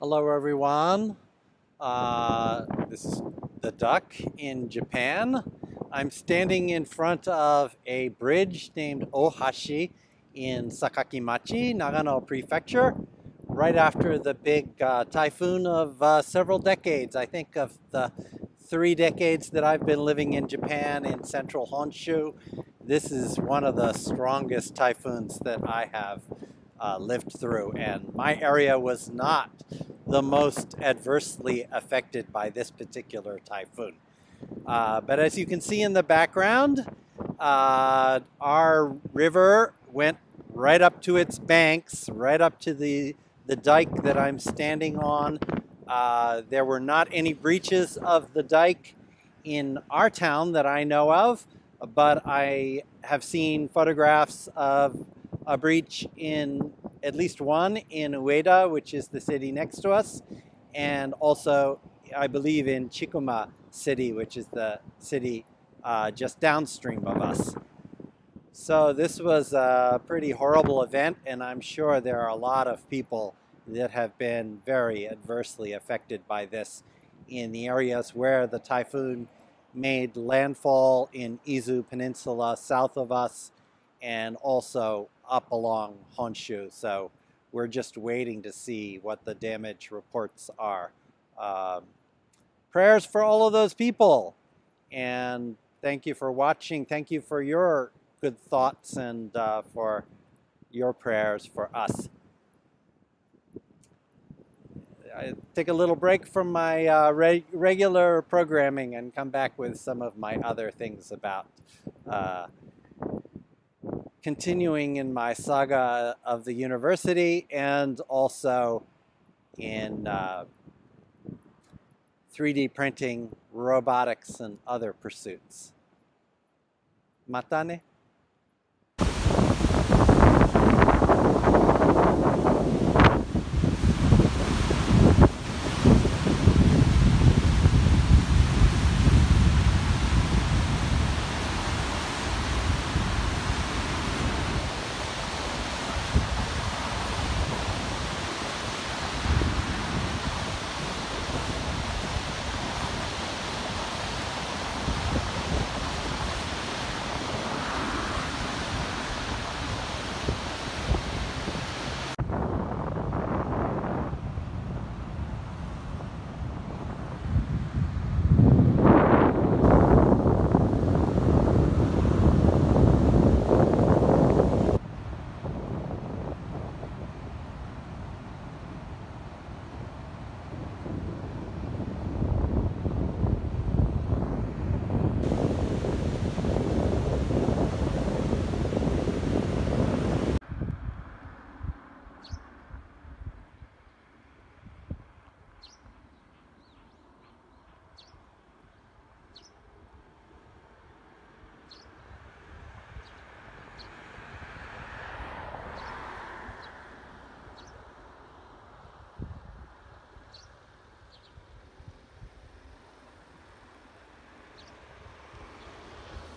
Hello everyone. Uh, this is the duck in Japan. I'm standing in front of a bridge named Ohashi in Sakakimachi, Nagano Prefecture, right after the big uh, typhoon of uh, several decades. I think of the three decades that I've been living in Japan in central Honshu. This is one of the strongest typhoons that I have uh, lived through, and my area was not the most adversely affected by this particular typhoon. Uh, but as you can see in the background, uh, our river went right up to its banks, right up to the, the dike that I'm standing on. Uh, there were not any breaches of the dike in our town that I know of, but I have seen photographs of a breach in at least one in Ueda, which is the city next to us, and also, I believe, in Chikuma City, which is the city uh, just downstream of us. So this was a pretty horrible event, and I'm sure there are a lot of people that have been very adversely affected by this in the areas where the typhoon made landfall in Izu Peninsula south of us and also up along Honshu. So we're just waiting to see what the damage reports are. Um, prayers for all of those people. And thank you for watching. Thank you for your good thoughts and uh, for your prayers for us. I take a little break from my uh, re regular programming and come back with some of my other things about uh, continuing in my saga of the university and also in uh, 3D printing, robotics, and other pursuits. Matane.